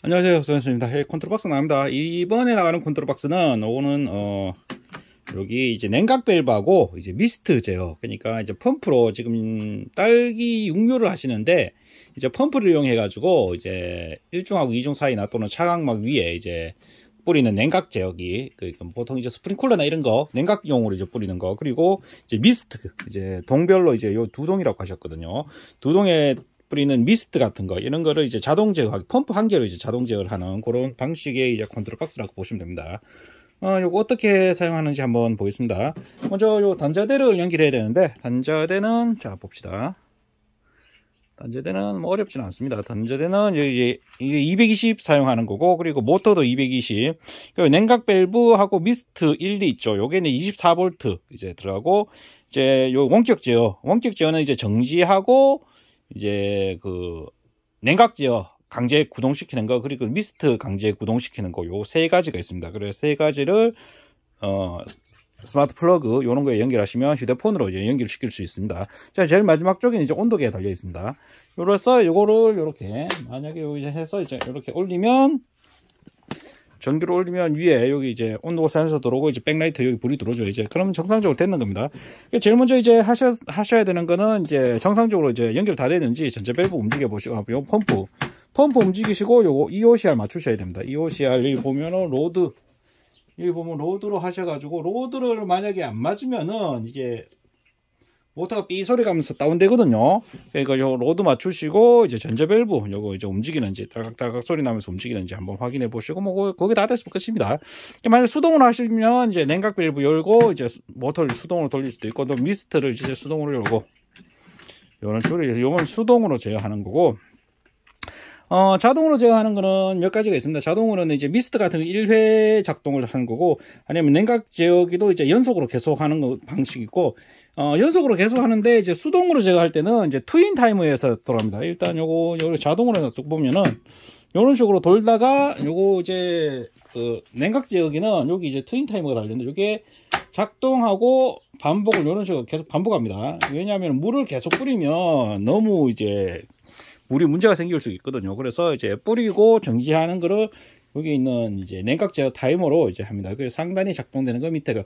안녕하세요 소연수입니다. 예, 컨트롤박스 나갑니다. 이번에 나가는 컨트롤박스는 요거는 어 여기 이제 냉각 밸브하고 이제 미스트 제어 그러니까 이제 펌프로 지금 딸기 육묘를 하시는데 이제 펌프를 이용해 가지고 이제 1중하고 2중 사이나 또는 차광막 위에 이제 뿌리는 냉각 제어기 그러니까 보통 이제 스프링쿨러나 이런 거 냉각용으로 이제 뿌리는 거 그리고 이제 미스트 이제 동별로 이제 요 두 동이라고 하셨거든요. 두 동에 뿌리는 미스트 같은 거 이런 거를 이제 자동 제어하기 펌프 한 개로 이제 자동 제어를 하는 그런 방식의 이제 컨트롤 박스라고 보시면 됩니다. 어, 요거 어떻게 사용하는지 한번 보겠습니다. 먼저 요 단자대를 연결해야 되는데 단자대는 자 봅시다. 단자대는 뭐 어렵지는 않습니다. 단자대는 이제 이게 220 사용하는 거고 그리고 모터도 220. 냉각 밸브하고 미스트 1리 있죠. 요게는 24V 이제 들어가고 이제 요 원격 제어. 원격 제어는 이제 정지하고 이제 그 냉각 제어 강제 구동시키는 거 그리고 미스트 강제 구동시키는 거 요 세 가지가 있습니다. 그래서 세 가지를 어 스마트 플러그 요런 거에 연결하시면 휴대폰으로 이제 연결시킬 수 있습니다. 자, 제일 마지막 쪽에 이제 온도계가 달려 있습니다. 요래서 요거를 요렇게 만약에 여기 해서 이제 이렇게 올리면 전기를 올리면 위에 여기 이제 온도 센서 들어오고 이제 백라이트 여기 불이 들어오죠. 이제 그러면 정상적으로 됐는 겁니다. 제일 먼저 이제 하셔, 하셔야 되는 거는 이제 정상적으로 이제 연결 다 되는지 전체 밸브 움직여 보시고 요 펌프 펌프 움직이시고 요거 EOCR 맞추셔야 됩니다. EOCR 여기 보면은 load 여기 보면 load로 하셔가지고 load를 만약에 안 맞으면은 이제 모터가 삐 소리 가면서 다운되거든요. 그러니까 요 load 맞추시고 이제 전자 밸브 요거 이제 움직이는지 딸깍딸깍 소리 나면서 움직이는지 한번 확인해 보시고 뭐 거기 다 됐으면 끝입니다. 만약 수동으로 하시면 이제 냉각 밸브 열고 이제 모터를 수동으로 돌릴 수도 있고 또 미스트를 이제 수동으로 열고 요런 식으로 요건 수동으로 제어하는 거고 어, 자동으로 제어하는 거는 몇 가지가 있습니다. 자동으로는 이제 미스트 같은 거 1회 작동을 하는 거고, 아니면 냉각 제어기도 이제 연속으로 계속 하는 거 방식이고, 어, 연속으로 계속 하는데, 이제 수동으로 제어할 때는 이제 트윈 타이머에서 돌아갑니다. 일단 요거, 요거 자동으로 해서 보면은, 요런 식으로 돌다가, 요거 이제, 그, 냉각 제어기는 여기 이제 트윈 타이머가 달렸는데, 요게 작동하고 반복을 요런 식으로 계속 반복합니다. 왜냐하면 물을 계속 뿌리면 너무 이제 물이 문제가 생길 수 있거든요. 그래서 이제 뿌리고 정지하는 거를 여기 있는 이제 냉각 제어 타이머로 이제 합니다. 그래서 상단이 작동되는 거 밑에가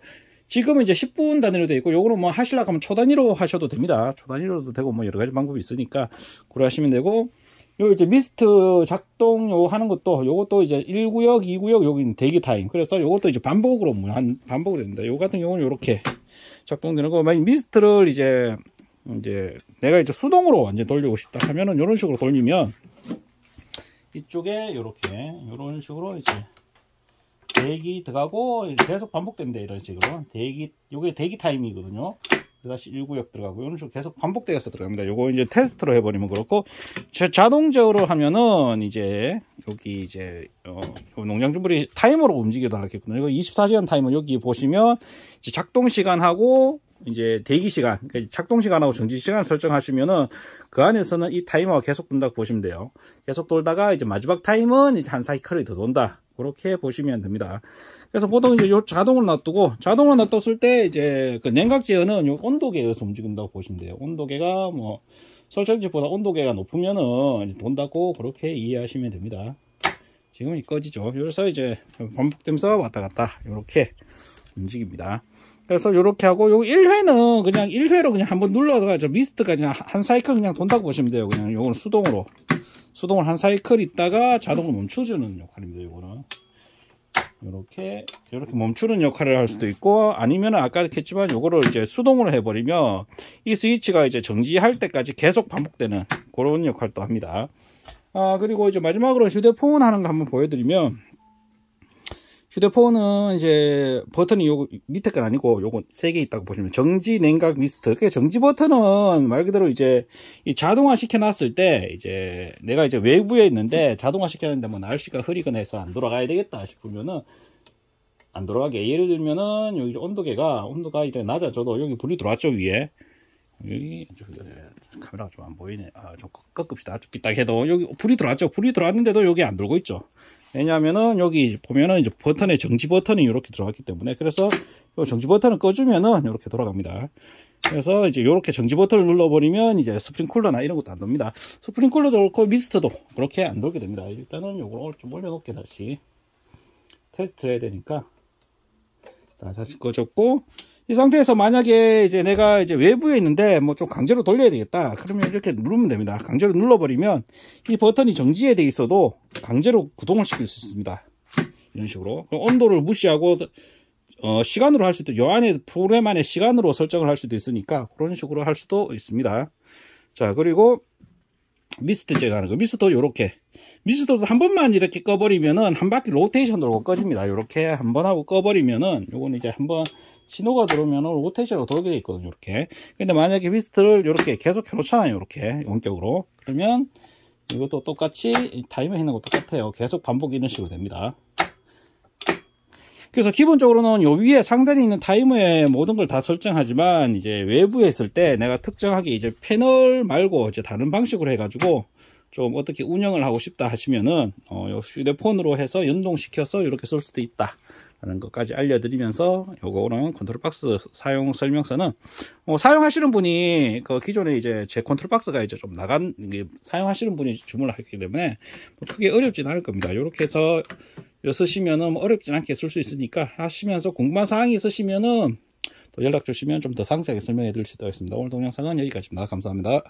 지금은 이제 10분 단위로 되어 있고 요거는 뭐 하시려고 하면 초 단위로 하셔도 됩니다. 초 단위로도 되고 뭐 여러 가지 방법이 있으니까 고려하시면 되고 요 이제 미스트 작동 요 하는 것도 요것도 이제 1구역, 2구역 여기 대기 타임. 그래서 요것도 이제 반복으로 뭐한 반복으로 됩니다. 요 같은 경우는 요렇게 작동되는 거 만약 미스트를 이제 이제 내가 이제 수동으로 완전 돌리고 싶다 하면은 이런 식으로 돌리면 이쪽에 이렇게 이런 식으로 이제 대기 들어가고 계속 반복됩니다. 이런 식으로. 대기 요게 대기 타임이거든요. 다시 1구역 들어가고 이런 식으로 계속 반복되어서 들어갑니다. 요거 이제 테스트로 해버리면 그렇고 자동적으로 하면은 이제 여기 이제 어, 농장주물이 타이머로 움직여도 하겠거든요. 이거 24시간 타이머 여기 보시면 이제 작동 시간하고 이제 대기 시간, 그러니까 작동 시간하고 정지 시간 설정하시면은 그 안에서는 이 타이머가 계속 돈다고 보시면 돼요. 계속 돌다가 이제 마지막 타임은 이제 한 사이클이 더 돈다. 그렇게 보시면 됩니다. 그래서 보통 이제 요 자동으로 놔두고 자동으로 놔뒀을 때 이제 그 냉각 제어는 요 온도계에 의해서 움직인다고 보시면 돼요. 온도계가 뭐 설정지보다 온도계가 높으면은 돈다고 그렇게 이해하시면 됩니다. 지금 이 꺼지죠. 그래서 이제 반복되면서 왔다 갔다 이렇게 움직입니다. 그래서 이렇게 하고 요 1회는 그냥 1회로 그냥 한번 눌러가 저 미스트가 그냥 한 사이클 그냥 돈다고 보시면 돼요. 그냥 요거는 수동으로 수동을 한 사이클 있다가 자동으로 멈춰주는 역할입니다. 요거는 이렇게 이렇게 멈추는 역할을 할 수도 있고 아니면 아까 했지만 요거를 이제 수동으로 해버리면 이 스위치가 이제 정지할 때까지 계속 반복되는 그런 역할도 합니다. 아 그리고 이제 마지막으로 휴대폰 하는 거 한번 보여드리면 휴대폰은 이제 버튼이 요 밑에 건 아니고 요거 세개 있다고 보시면 정지 냉각 미스트 그 정지 버튼은 말 그대로 이제 이 자동화 시켜 놨을 때 이제 내가 이제 외부에 있는데 자동화 시켰는데 뭐 날씨가 흐리거나 해서 안 돌아가야 되겠다 싶으면은 안 돌아가게. 예를 들면은 여기 온도계가 온도가 이제 낮아져도 여기 불이 들어왔죠 위에. 여기 카메라가 좀 안 보이네. 아 좀 꺾읍시다. 삐딱해도. 여기 불이 들어왔죠. 불이 들어왔는데도 여기 안 돌고 있죠 왜냐하면은 여기 보면은 이제 버튼에 정지 버튼이 이렇게 들어갔기 때문에 그래서 정지 버튼을 꺼주면은 이렇게 돌아갑니다. 그래서 이제 이렇게 정지 버튼을 눌러버리면 이제 스프링 쿨러나 이런 것도 안 돕니다. 스프링 쿨러도 그렇고 미스트도 그렇게 안 돌게 됩니다. 일단은 요걸 좀 올려놓게 다시 테스트를 해야 되니까 자, 다시 꺼졌고 이 상태에서 만약에 이제 내가 이제 외부에 있는데 뭐 좀 강제로 돌려야 되겠다. 그러면 이렇게 누르면 됩니다. 강제로 눌러버리면 이 버튼이 정지에 돼 있어도 강제로 구동을 시킬 수 있습니다. 이런 식으로. 온도를 무시하고 어, 시간으로 할 수도 요 안에 프로그램 안에 시간으로 설정을 할 수도 있으니까 그런 식으로 할 수도 있습니다. 자 그리고 미스트 제거하는 거. 미스트도 요렇게. 미스트도 한 번만 이렇게 꺼버리면은 한 바퀴 로테이션 돌고 꺼집니다. 요렇게 한 번 하고 꺼버리면은 요거는 이제 한번 신호가 들어오면 로테이션으로 돌게 돼 있거든요 이렇게. 근데 만약에 미스트를 이렇게 계속 켜놓잖아요 이렇게 원격으로. 그러면 이것도 똑같이 타이머 있는 것도 똑같아요. 계속 반복 이런 식으로 됩니다. 그래서 기본적으로는 요 위에 상단에 있는 타이머에 모든 걸 다 설정하지만 이제 외부에 있을 때 내가 특정하게 이제 패널 말고 이제 다른 방식으로 해가지고 좀 어떻게 운영을 하고 싶다 하시면은 어, 요 휴대폰으로 해서 연동시켜서 이렇게 쓸 수도 있다. 라는 것까지 알려드리면서 요거는 컨트롤 박스 사용 설명서는 어, 사용하시는 분이 그 기존에 이제 제 컨트롤 박스가 이제 좀 나간 사용하시는 분이 주문을 하기 때문에 뭐 크게 어렵진 않을 겁니다. 이렇게 해서 쓰시면은 뭐 어렵진 않게 쓸 수 있으니까 하시면서 궁금한 사항이 있으시면은 또 연락 주시면 좀 더 상세하게 설명해 드릴 수 있도록 하겠습니다. 오늘 동영상은 여기까지입니다. 감사합니다.